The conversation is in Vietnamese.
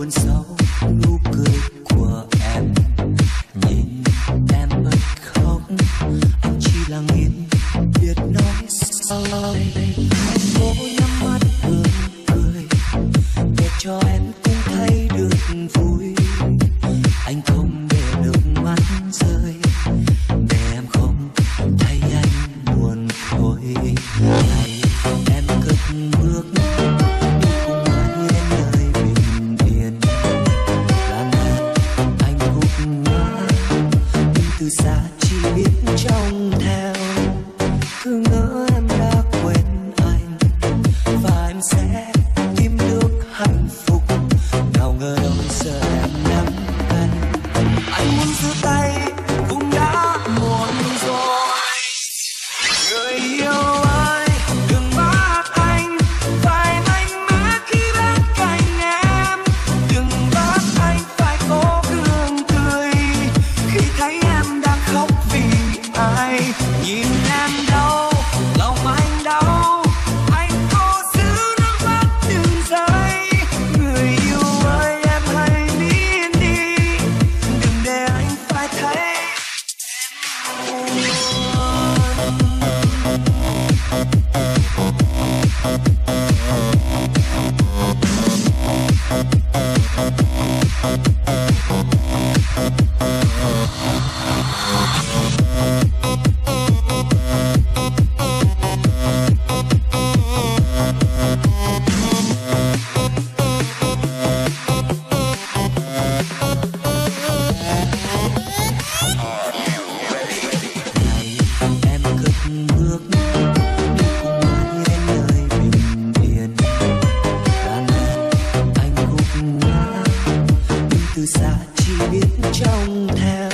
buồn sâu, nụ cười của em. Nhìn em bật khóc anh chỉ là nghiêng biết nói sao biết trong theo. Cứ ngỡ Bye. chỉ biết trong theo.